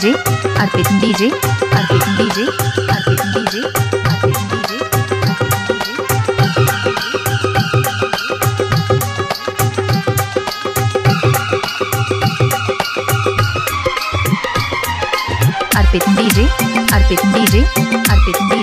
DJ Arpit DJ Arpit DJ Arpit DJ Arpit DJ Arpit DJ Arpit DJ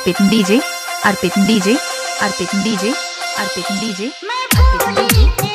Arpit DJ Arpit DJ Arpit DJ Arpit DJ Arpit DJ.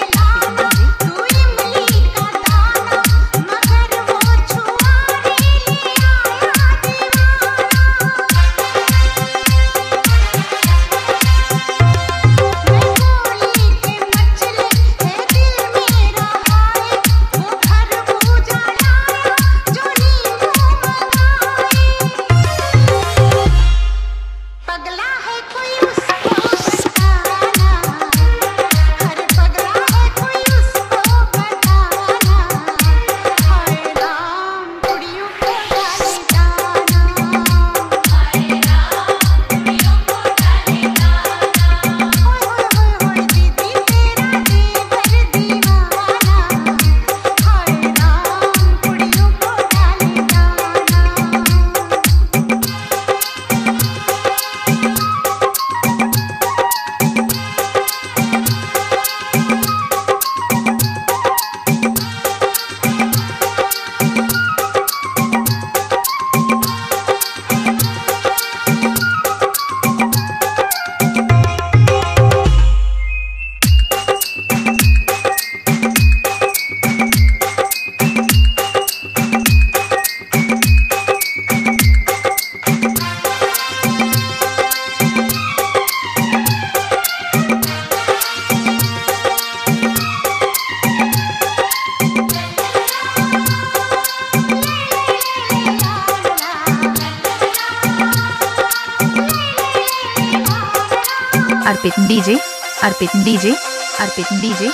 Arpit DJ Arpit DJ Arpit DJ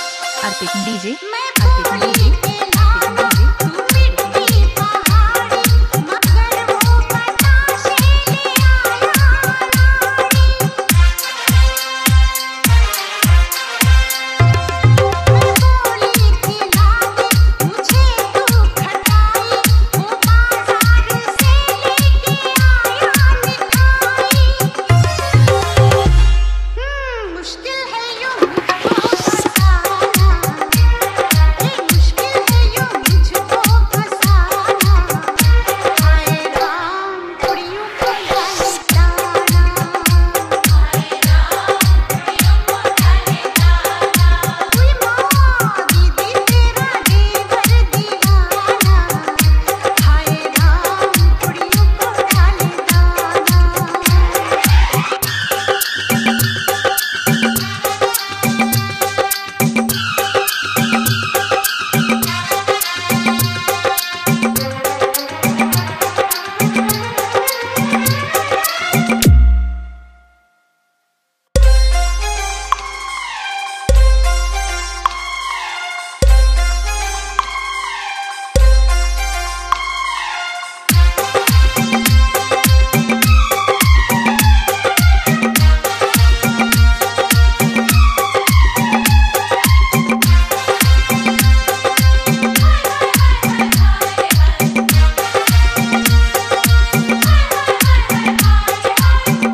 Arpit DJ Arpit DJ.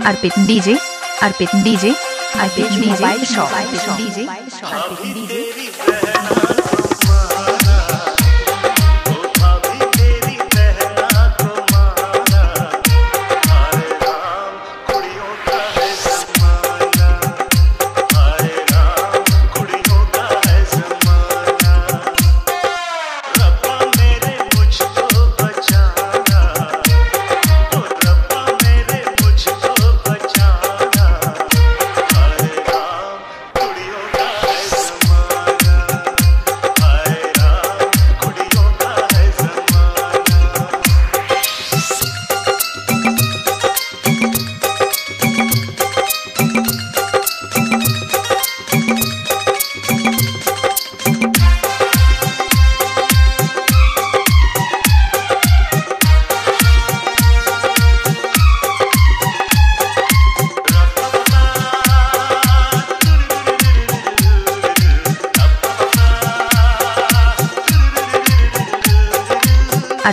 Arpit DJ Arpit DJ Arpit DJ shop Arpit DJ Arpit DJ.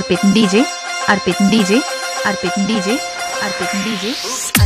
Arpit DJ Arpit DJ Arpit DJ Arpit DJ